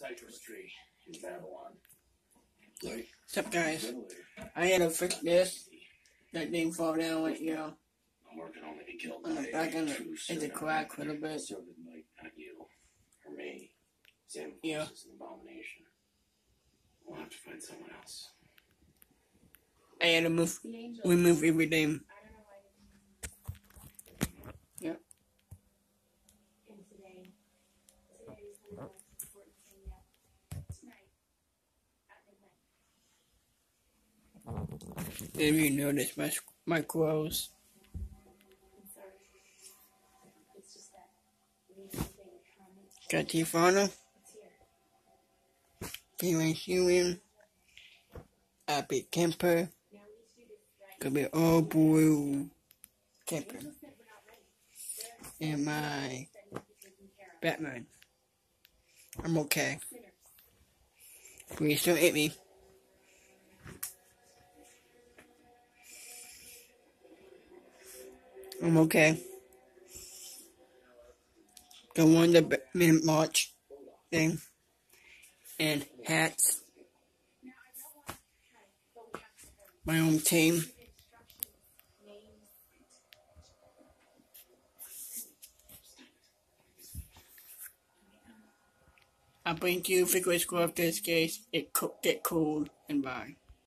Cypress tree in Babylon. Like, What's up, guys? Ventilator. I had to fix this. That didn't fall down, like, you know, I'm working only to kill on the my back end. true It's a servant. crack a little bit. Servant might not you or me. Sam Yeah. is an abomination. We'll have to find someone else. I had to move. We move everything. I don't know why. Yeah. If you notice my my clothes, got Tifana. Feeling Human, Happy Camper, could be all blue camper, and my. Batman. I'm okay. Please don't hit me. I'm okay. The one the minute march thing and hats. My own team. I bring you figures go off this case. It cooked it cold and bye.